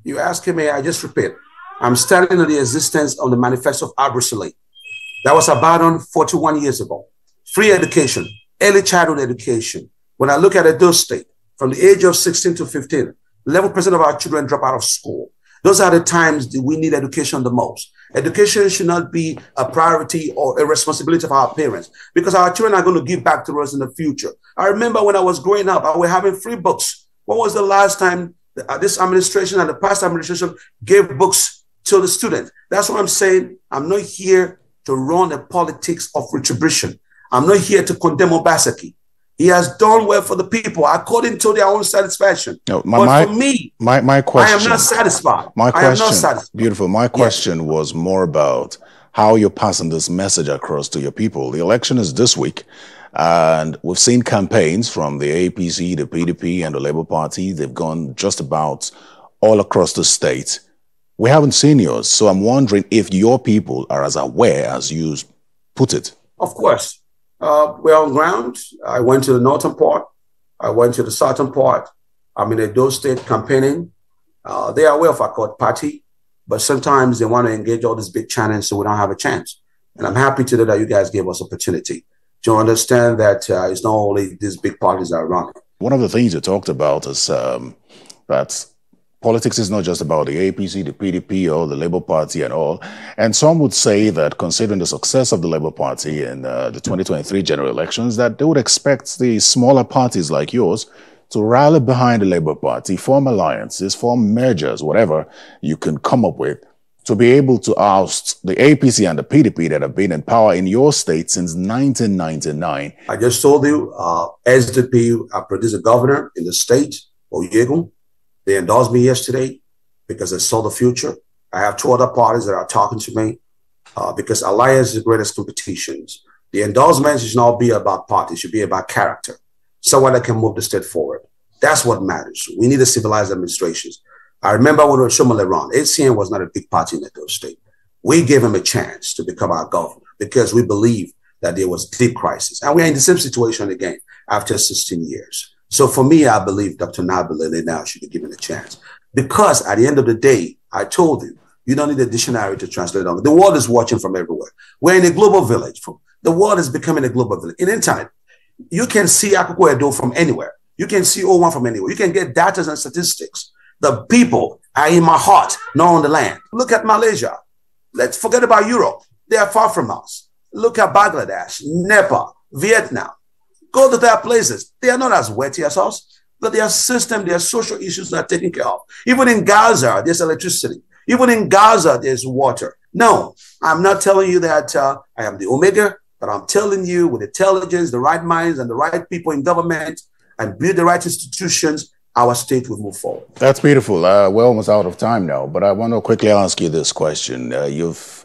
You asking me, I just repeat. I'm standing on the existence of the Manifesto of Arbor That was abandoned 41 years ago. Free education, early childhood education. When I look at Edo State, from the age of 16 to 15, 11% of our children drop out of school. Those are the times that we need education the most. Education should not be a priority or a responsibility of our parents because our children are going to give back to us in the future. I remember when I was growing up, I was having free books. When was the last time uh, this administration and the past administration gave books to the students? That's what I'm saying. I'm not here to run a politics of retribution. I'm not here to condemn Obaseki. He has done well for the people according to their own satisfaction. No, my, but my, for me, my, my question, I am not satisfied. My question, satisfied. beautiful. My question yes. was more about how you're passing this message across to your people. The election is this week. And we've seen campaigns from the APC, the PDP, and the Labour Party. They've gone just about all across the state. We haven't seen yours. So I'm wondering if your people are as aware as you put it. Of course uh, we're on ground. I went to the northern part. I went to the southern part. I'm in Edo State campaigning. Uh, they are aware of Accord party, but sometimes they want to engage all these big channels so we don't have a chance. And I'm happy today that you guys gave us opportunity to understand that uh, it's not only these big parties that are running. One of the things you talked about is um, that politics is not just about the APC, the PDP, or the Labour Party and all. And some would say that considering the success of the Labour Party in uh, the 2023 general elections, that they would expect the smaller parties like yours to rally behind the Labour Party, form alliances, form mergers, whatever you can come up with, to be able to oust the APC and the PDP that have been in power in your state since 1999. I just told you, uh, SDP, I produced a governor in the state, Oyegun. They endorsed me yesterday because they saw the future. I have two other parties that are talking to me uh, because alliance is the greatest competitions. The endorsement should not be about party, it should be about character. Someone that can move the state forward. That's what matters. We need a civilized administrations. I remember when Oshiomhole ran, ACN was not a big party in Edo State. We gave him a chance to become our governor because we believe that there was deep crisis. And we're in the same situation again after 16 years. So for me, I believe Dr. Enabulele now should be given a chance. Because at the end of the day, I told you, you don't need a dictionary to translate it. The world is watching from everywhere. We're in a global village. The world is becoming a global village. In internet, you can see Akoko Edo from anywhere. You can see O1 from anywhere. You can get data and statistics. The people are in my heart, not on the land. Look at Malaysia. Let's forget about Europe. They are far from us. Look at Bangladesh, Nepal, Vietnam. Go to their places. They are not as wetty as us, but their system, their social issues are taken care of. Even in Gaza, there's electricity. Even in Gaza, there's water. No, I'm not telling you that uh, I am the Omega, but I'm telling you with intelligence, the right minds, and the right people in government, and build the right institutions, our state will move forward. That's beautiful. Uh, we're almost out of time now, but I want to quickly ask you this question. Uh, you've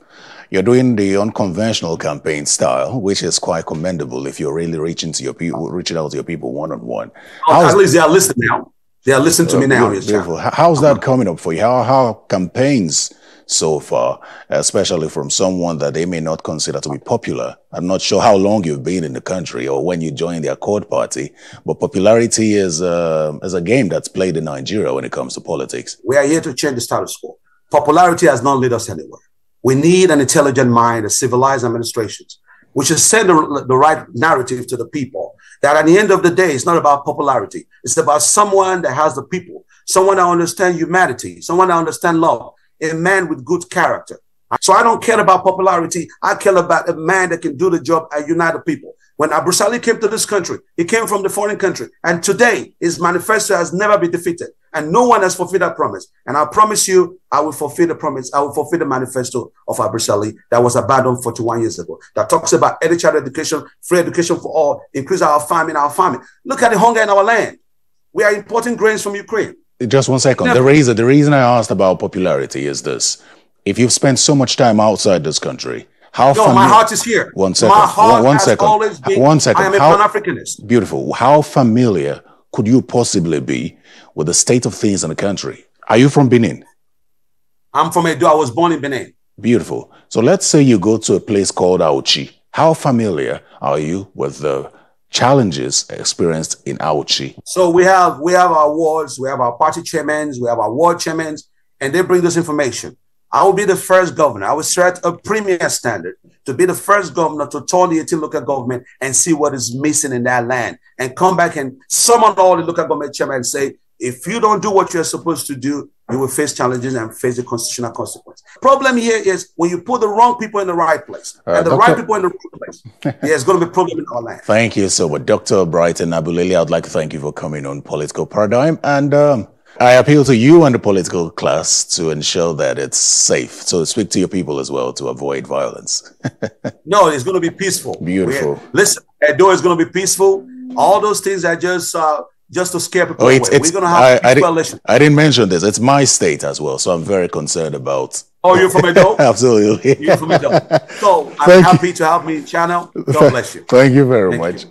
you're doing the unconventional campaign style, which is quite commendable if you're really reaching to your people, reaching out to your people one on one. At least they are listening now. They are listening to uh, me now. Beautiful. How's that coming up for you? How how campaigns so far, especially from someone that they may not consider to be popular? I'm not sure how long you've been in the country or when you joined the Accord Party, but popularity is uh, is a game that's played in Nigeria when it comes to politics. We are here to change the status quo. Popularity has not led us anywhere. We need an intelligent mind, a civilized administrations, which is send the, the right narrative to the people. That at the end of the day, it's not about popularity. It's about someone that has the people, someone that understands humanity, someone that understands love, a man with good character. So I don't care about popularity. I care about a man that can do the job and unite the people. When Ambrose Alli came to this country, he came from the foreign country. And today, his manifesto has never been defeated. And no one has fulfilled that promise. And I promise you, I will fulfill the promise. I will fulfill the manifesto of Ambrose Alli that was abandoned 41 years ago. That talks about early child education, free education for all, increase our farming, our farming. Look at the hunger in our land. We are importing grains from Ukraine. Just one second. The reason, the reason I asked about popularity is this. If you've spent so much time outside this country, how no, my heart is here. One second. My heart one, one, second. Been, one second. I am a How- Pan-Africanist. Beautiful. How familiar could you possibly be with the state of things in the country? Are you from Benin? I'm from Edo. I was born in Benin. Beautiful. So let's say you go to a place called Auchi. How familiar are you with the challenges experienced in Auchi? So we have we have our wards, we have our party chairmen, we have our ward chairmen, and they bring this information. I will be the first governor. I will set a premier standard to be the first governor to tour the 18 local government and see what is missing in that land and come back and summon all the local government chairmen and say, if you don't do what you're supposed to do, you will face challenges and face the constitutional consequence. Problem here is when you put the wrong people in the right place Uh, and the Dr. right people in the wrong place, there's going to be problem in our land. Thank you so much. Dr. Bright Enabulele, I'd like to thank you for coming on Political Paradigm. And um, I appeal to you and the political class to ensure that it's safe. So speak to your people as well to avoid violence. No, it's going to be peaceful. Beautiful. We're- listen, Edo is going to be peaceful. All those things are just uh, just to scare people Oh, away. it's, it's, We're going to have I, I, didn't, election. I didn't mention this. It's my state as well. So I'm very concerned about. Oh, you're from Edo? Absolutely. You're from Edo. So I'm Thank you. happy to have me channel. God bless you. Thank you very Thank much.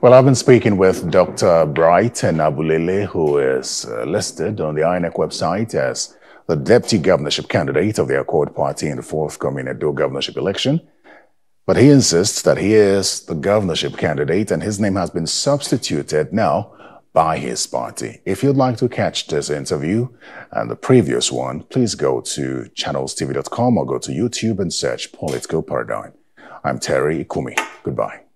Well, I've been speaking with Dr. Bright Enabulele, who is uh, listed on the INEC website as the deputy governorship candidate of the Accord Party in the forthcoming Edo governorship election. But he insists that he is the governorship candidate and his name has been substituted now by his party. If you'd like to catch this interview and the previous one, please go to channelstv.com or go to YouTube and search Political Paradigm. I'm Terry Ikumi. Goodbye.